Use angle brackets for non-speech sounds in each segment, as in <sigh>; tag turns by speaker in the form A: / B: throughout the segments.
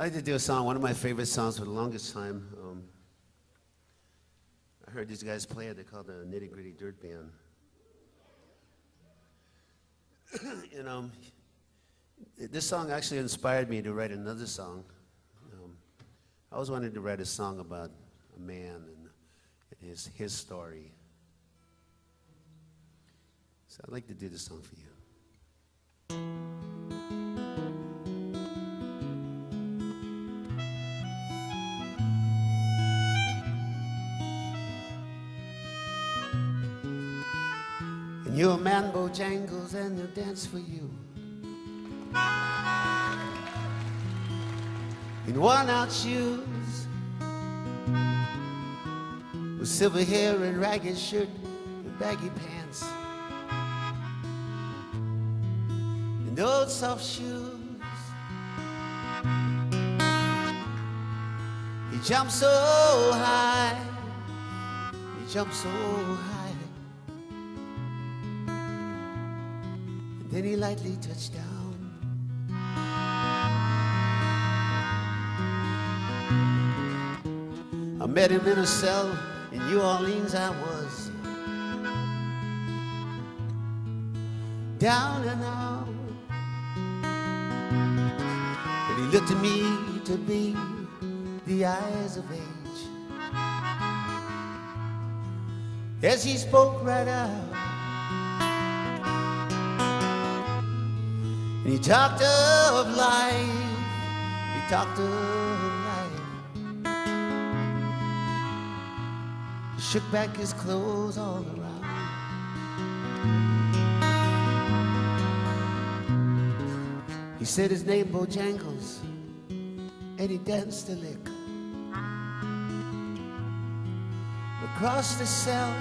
A: I like to do a song, one of my favorite songs for the longest time. Um, I heard these guys play it. They're called the Nitty Gritty Dirt Band. <coughs> and um, this song actually inspired me to write another song. Um, I always wanted to write a song about a man and his, his story. So I'd like to do this song for you. And your man Bojangles and they'll dance for you. In worn out shoes, with silver hair and ragged shirt and baggy pants. And old soft shoes. He jumps so high, he jumps so high. Then he lightly touched down. I met him in a cell in New Orleans, I was. Down and out. And he looked at me to be the eyes of age. As he spoke right out. And he talked of life, he talked of life. He shook back his clothes all around. He said his name Bojangles, and he danced a lick. Across the cell,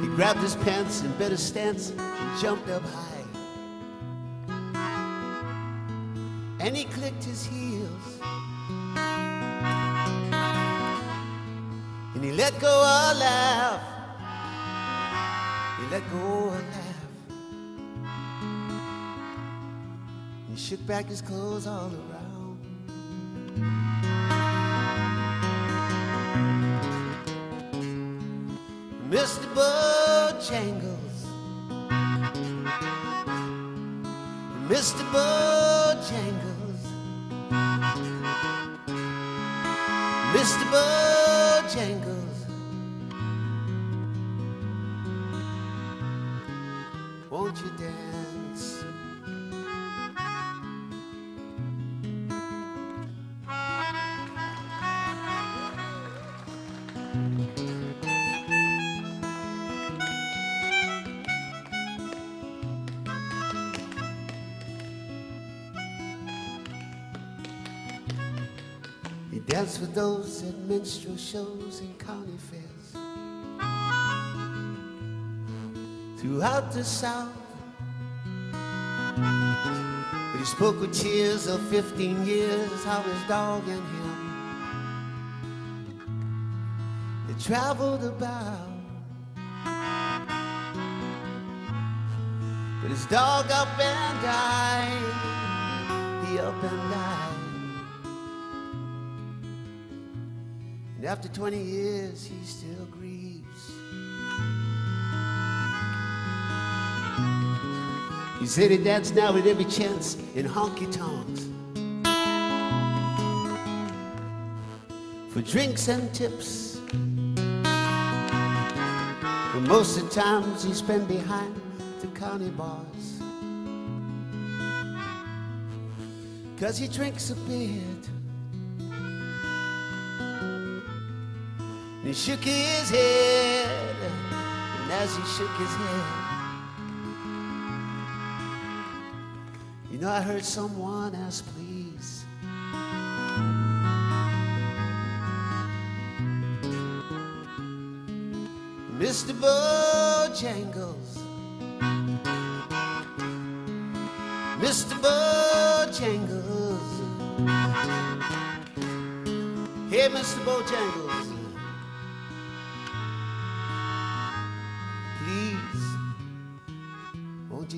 A: he grabbed his pants and better stance jumped up high. And he clicked his heels. And he let go a laugh. He let go a laugh. He shook back his clothes all around. Mr. Bojangles Mr. Bojangles. Mr. Bojangles. Won't you dance? Danced with those at minstrel shows and county fairs. Throughout the South, but he spoke with tears of 15 years, how his dog and him they traveled about. But his dog up and died, he up and died. And after 20 years, he still grieves. He said he danced now with every chance in honky tonks. For drinks and tips. But most of the times he spent behind the county bars. Cause he drinks a bit. He shook his head, and as he shook his head, you know, I heard someone ask, please. Mr. Bojangles, Mr. Bojangles, hey, Mr. Bojangles.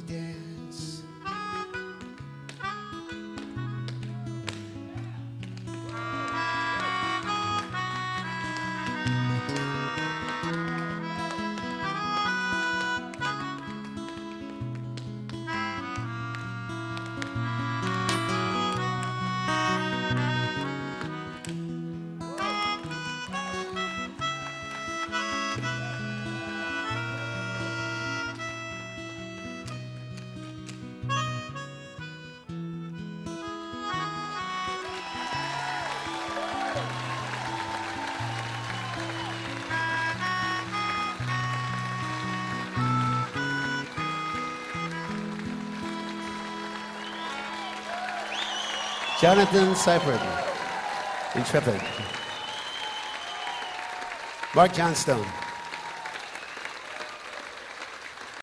A: Please, Jonathan Sypert, Intrepid. Mark Johnstone.